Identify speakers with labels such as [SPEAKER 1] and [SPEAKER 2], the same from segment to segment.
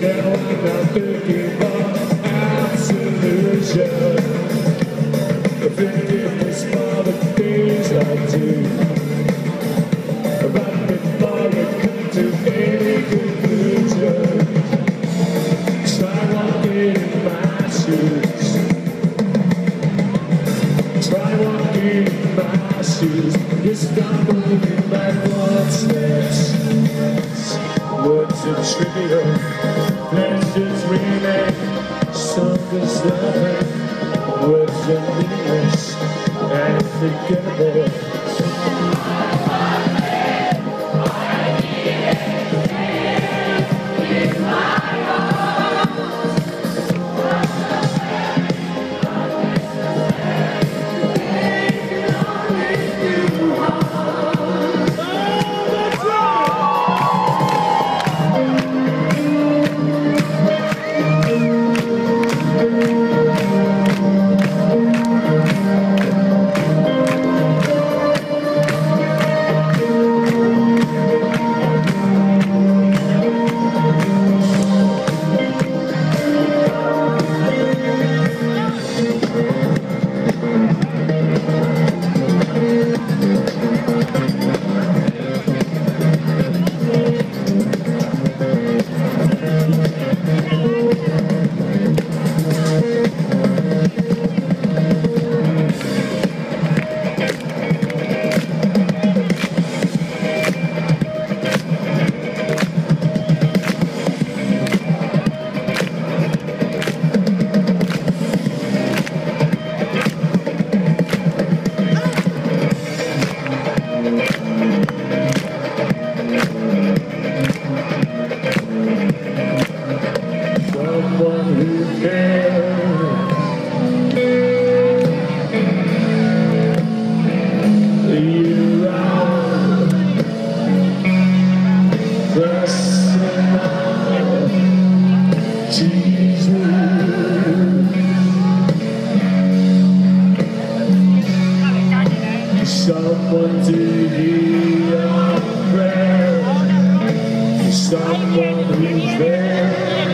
[SPEAKER 1] Now I'm not thinking of absolution. Forgiveness for the things I do. But before you come to any conclusion, try walking in my shoes. Try walking in my shoes. You stumble in my footsteps. Words are trivial, and Someone to hear your prayer. Someone who's there.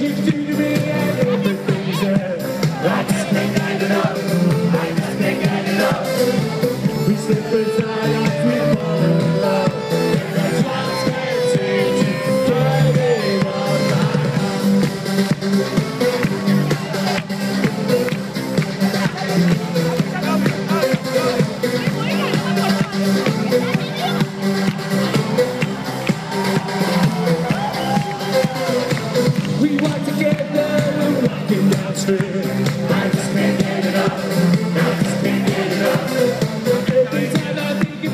[SPEAKER 1] 16.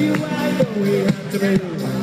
[SPEAKER 1] you, oh, we have to be.